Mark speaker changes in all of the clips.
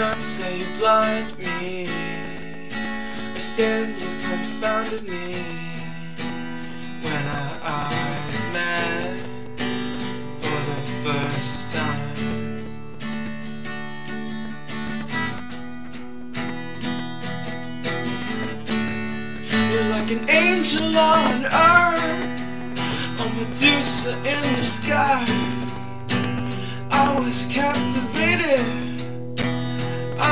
Speaker 1: you blind me. I stand, and you confounded me when our eyes met for the first time. You're like an angel on earth, a Medusa in the sky. I was captivated,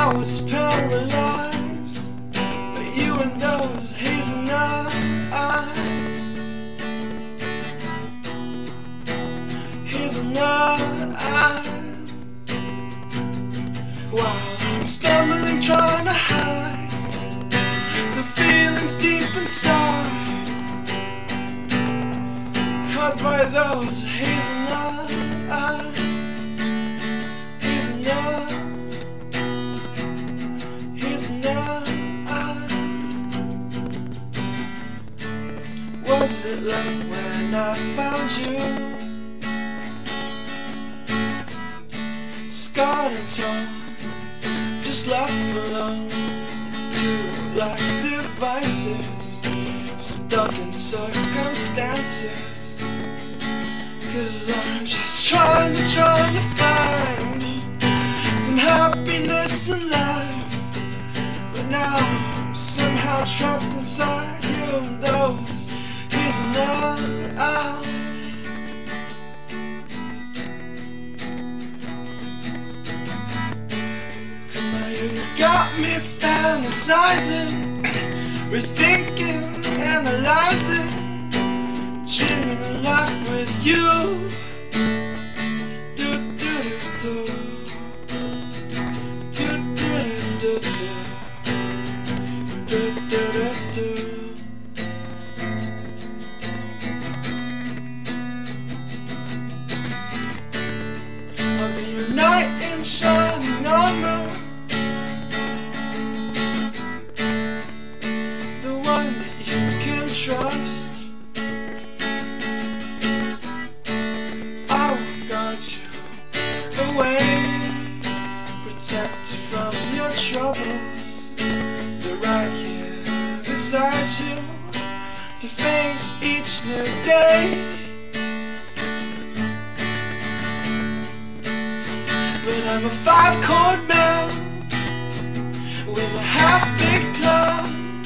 Speaker 1: I was paralyzed but you and those hazelnut eyes. Hazelnut eyes. While stumbling, trying to hide some feelings deep inside, caused by those hazelnut eyes. Was it love when I found you? Scarred and torn, just left alone. Two life devices, stuck in circumstances. Cause I'm just trying to, trying to find some happiness in life. But now I'm somehow trapped inside you and those eyes. Come on, you got me fantasizing, rethinking, analyzing, dreaming life with you. Do. Do do do do do. Do do do do. In shining armor. The one that you can trust. I will guard you away, protect you from your troubles. They're right here beside you to face each new day. I'm a five chord man with a half big plan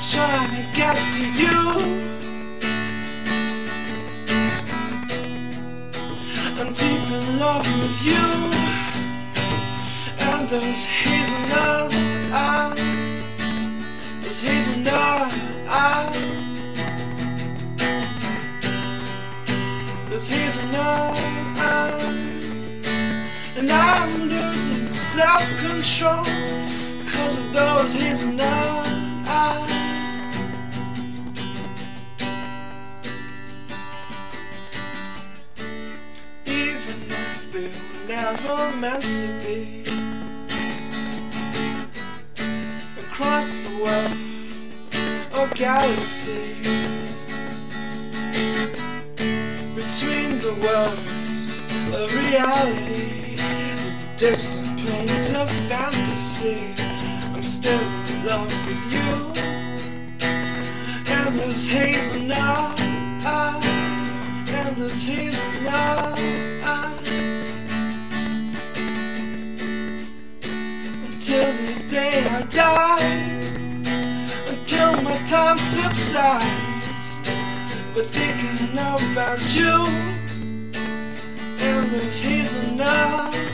Speaker 1: trying to get to you. I'm deep in love with you and those hazelnut eyes, those hazelnut eyes, those hazelnut eyes. And I'm losing self-control Cause of those hazelnut eyes Even if we were never meant to be. Across the world or galaxies. Between the worlds of reality distant planes of fantasy. I'm still in love with you. And those hazelnut eyes And those hazelnut eyes Until the day I die. Until my time subsides. But thinking about you. And those hazelnut